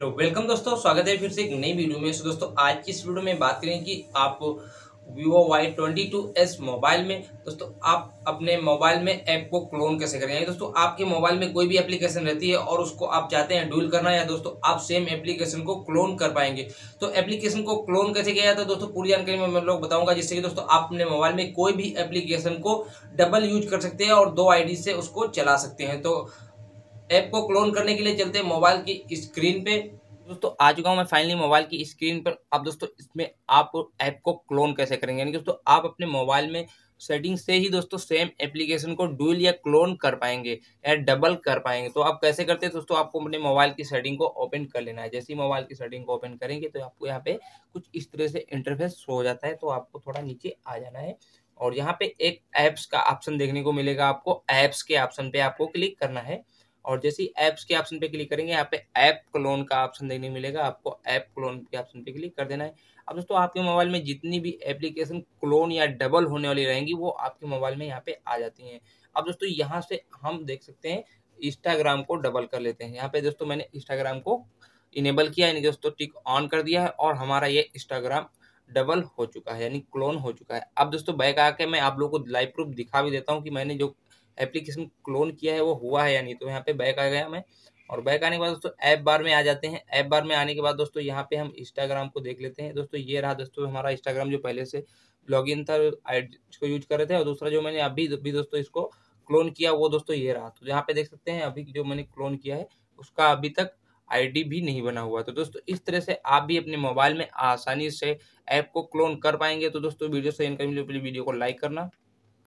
Hello welcome दोस्तों, स्वागत है फिर से एक नई वीडियो में। दोस्तों, आज की इस वीडियो में बात करें कि आप Vivo Y twenty two S mobile में, दोस्तों, आप अपने मोबाइल में ऐप को क्लोन कैसे करेंगे दोस्तों, आपके मोबाइल में कोई भी एप्लीकेशन रहती है और उसको आप चाहते हैं डूल करना, या दोस्तों, आप सेम एप्लीकेशन को क्लोन कर पाएँगे। तो एप्लीकेशन को क्लोन कैसे किया जाता है? दोस्तों, पूरी जानकारी में मैं लोग बताऊँगा, जिससे कि दोस्तों, आप अपने मोबाइल में कोई भी एप्लीकेशन को डबल यूज़ कर सकते हैं और दो आईडी से उसको चला सकते हैं। तो ऐप को क्लोन करने के लिए चलते हैं मोबाइल की स्क्रीन पे। दोस्तों आ चुका हूँ मैं फाइनली मोबाइल की स्क्रीन पर अब दोस्तों, इसमें आप ऐप को क्लोन कैसे करेंगे? यानी दोस्तों, आप अपने मोबाइल में सेटिंग से ही दोस्तों सेम एप्लीकेशन को डुअल या क्लोन कर पाएँगे या डबल कर पाएँगे। तो आप कैसे करते हैं दोस्तों, आपको अपने मोबाइल की सेटिंग को ओपन कर लेना है। जैसे ही मोबाइल की सेटिंग को ओपन करेंगे तो आपको यहाँ पे कुछ इस तरह से इंटरफेस हो जाता है। तो आपको थोड़ा नीचे आ जाना है और यहाँ पे एक ऐप्स का ऑप्शन देखने को मिलेगा आपको। ऐप्स के ऑप्शन पे आपको क्लिक करना है। और जैसे ही ऐप्स के ऑप्शन पे क्लिक करेंगे, यहाँ पे ऐप क्लोन का ऑप्शन देखने मिलेगा, आपको ऐप क्लोन के ऑप्शन पे क्लिक कर देना है। अब दोस्तों, आपके मोबाइल में जितनी भी एप्लीकेशन क्लोन या डबल होने वाली रहेंगी, वो आपके मोबाइल में यहाँ पे आ जाती हैं। अब दोस्तों, यहाँ से हम देख सकते हैं इंस्टाग्राम को डबल कर लेते हैं। यहाँ पे दोस्तों, मैंने इंस्टाग्राम को इनेबल किया, यानी दोस्तों टिक ऑन कर दिया है और हमारा ये इंस्टाग्राम डबल हो चुका है, यानी क्लोन हो चुका है। अब दोस्तों, बैक आके मैं आप लोगों को लाइव प्रूफ दिखा भी देता हूँ कि मैंने जो एप्लीकेशन क्लोन किया है, वो हुआ है या नहीं? तो यहाँ पे बैक आ गया मैं। और बैक आने के बाद दोस्तों ऐप बार में आ जाते हैं। ऐप बार में आने के बाद दोस्तों, यहाँ पे हम इंस्टाग्राम को देख लेते हैं। दोस्तों, ये रहा दोस्तों हमारा इंस्टाग्राम जो पहले से लॉगिन था इसको यूज़ कर रहे थे। और दूसरा जो मैंने अभी भी दोस्तों इसको क्लोन किया, वो दोस्तों ये रहा। तो यहाँ पे देख सकते हैं, अभी जो मैंने क्लोन किया है, उसका अभी तक आईडी भी नहीं बना हुआ। तो दोस्तों, इस तरह से आप भी अपने मोबाइल में आसानी से ऐप को क्लोन कर पाएँगे। तो दोस्तों, वीडियो से इनकम वीडियो को लाइक करना।